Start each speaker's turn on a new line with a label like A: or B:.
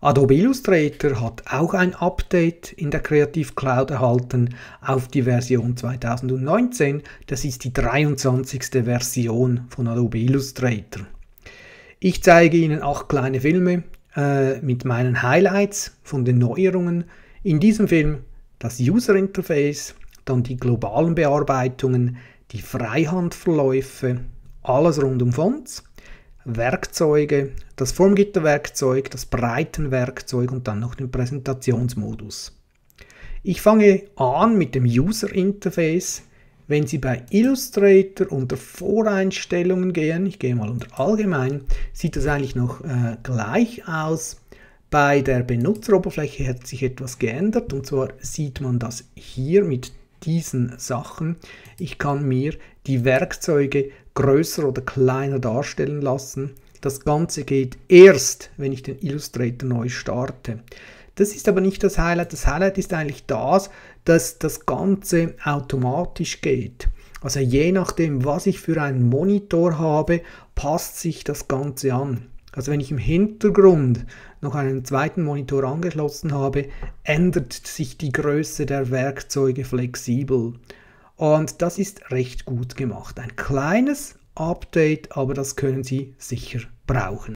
A: Adobe Illustrator hat auch ein Update in der Creative Cloud erhalten auf die Version 2019. Das ist die 23. Version von Adobe Illustrator. Ich zeige Ihnen acht kleine Filme äh, mit meinen Highlights von den Neuerungen. In diesem Film das User Interface, dann die globalen Bearbeitungen, die Freihandverläufe, alles rund um Fonts Werkzeuge, das Formgitterwerkzeug, das Breitenwerkzeug und dann noch den Präsentationsmodus. Ich fange an mit dem User Interface. Wenn Sie bei Illustrator unter Voreinstellungen gehen, ich gehe mal unter Allgemein, sieht das eigentlich noch äh, gleich aus. Bei der Benutzeroberfläche hat sich etwas geändert und zwar sieht man das hier mit diesen Sachen. Ich kann mir die Werkzeuge größer oder kleiner darstellen lassen. Das Ganze geht erst, wenn ich den Illustrator neu starte. Das ist aber nicht das Highlight. Das Highlight ist eigentlich das, dass das Ganze automatisch geht. Also je nachdem, was ich für einen Monitor habe, passt sich das Ganze an. Also wenn ich im Hintergrund noch einen zweiten Monitor angeschlossen habe, ändert sich die Größe der Werkzeuge flexibel. Und das ist recht gut gemacht. Ein kleines Update, aber das können Sie sicher brauchen.